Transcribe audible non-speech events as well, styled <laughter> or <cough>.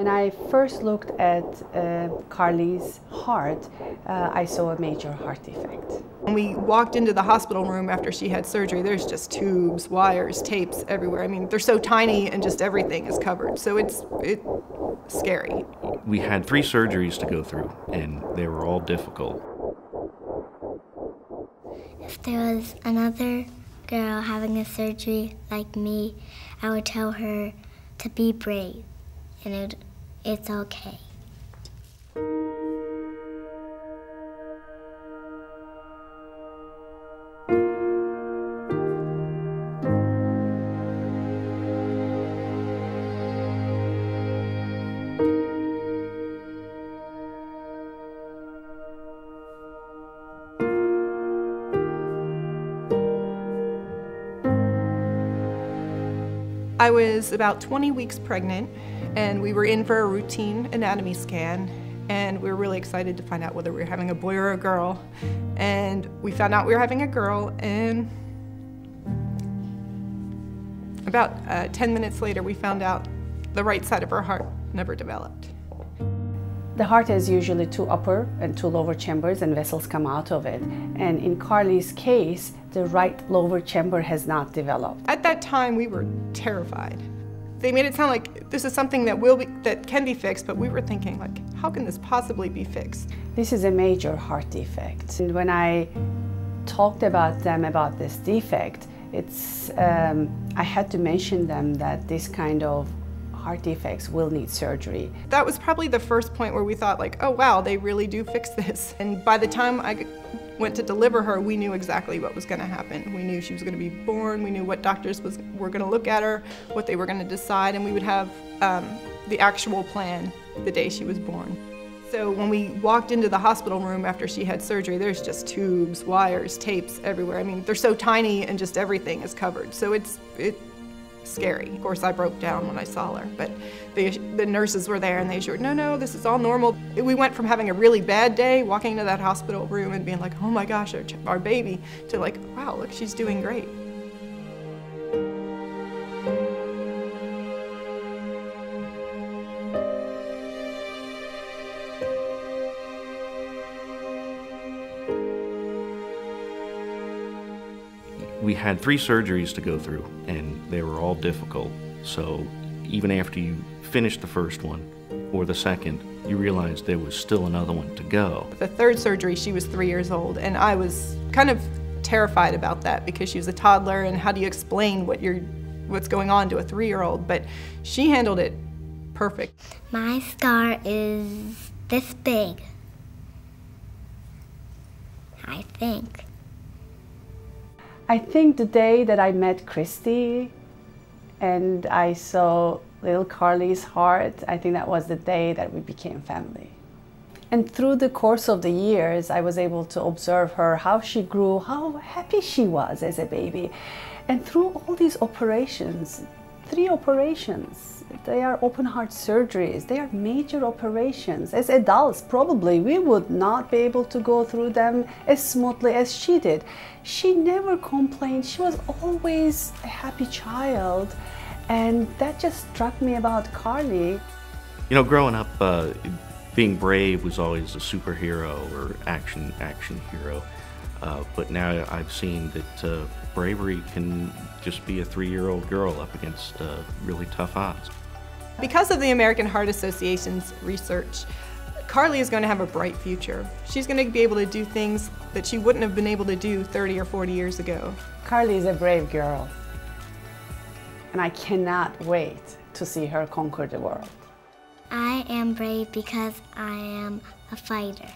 When I first looked at uh, Carly's heart, uh, I saw a major heart defect. When we walked into the hospital room after she had surgery, there's just tubes, wires, tapes everywhere. I mean, they're so tiny and just everything is covered. So it's it, scary. We had three surgeries to go through, and they were all difficult. If there was another girl having a surgery like me, I would tell her to be brave and it, it's okay. I was about 20 weeks pregnant and we were in for a routine anatomy scan and we were really excited to find out whether we were having a boy or a girl. And we found out we were having a girl and about uh, 10 minutes later we found out the right side of her heart never developed. The heart has usually two upper and two lower chambers and vessels come out of it. And in Carly's case, the right lower chamber has not developed. At that time, we were terrified. They made it sound like this is something that will be, that can be fixed, but we were thinking like, how can this possibly be fixed? This is a major heart defect. And when I talked about them about this defect, it's, um, I had to mention them that this kind of heart defects will need surgery. That was probably the first point where we thought like, oh wow, they really do fix this. <laughs> And by the time I went to deliver her, we knew exactly what was going to happen. We knew she was going to be born, we knew what doctors was, were going to look at her, what they were going to decide, and we would have um, the actual plan the day she was born. So when we walked into the hospital room after she had surgery, there's just tubes, wires, tapes everywhere. I mean, they're so tiny and just everything is covered. So it's, it, scary. Of course, I broke down when I saw her, but the, the nurses were there and they assured, no, no, this is all normal. We went from having a really bad day, walking into that hospital room and being like, oh my gosh, our, our baby, to like, wow, look, she's doing great. We had three surgeries to go through, and they were all difficult. So even after you finished the first one or the second, you realized there was still another one to go. The third surgery, she was three years old, and I was kind of terrified about that because she was a toddler, and how do you explain what you're, what's going on to a three-year-old? But she handled it perfect. My scar is this big, I think. I think the day that I met Christy and I saw little Carly's heart, I think that was the day that we became family. And through the course of the years, I was able to observe her, how she grew, how happy she was as a baby. And through all these operations, three operations, they are open heart surgeries. They are major operations. As adults, probably we would not be able to go through them as smoothly as she did. She never complained. She was always a happy child. And that just struck me about Carly. You know, growing up, uh, being brave was always a superhero or action action hero. Uh, but now I've seen that uh, bravery can just be a three-year-old girl up against uh, really tough odds. Because of the American Heart Association's research, Carly is going to have a bright future. She's going to be able to do things that she wouldn't have been able to do 30 or 40 years ago. Carly is a brave girl, and I cannot wait to see her conquer the world. I am brave because I am a fighter.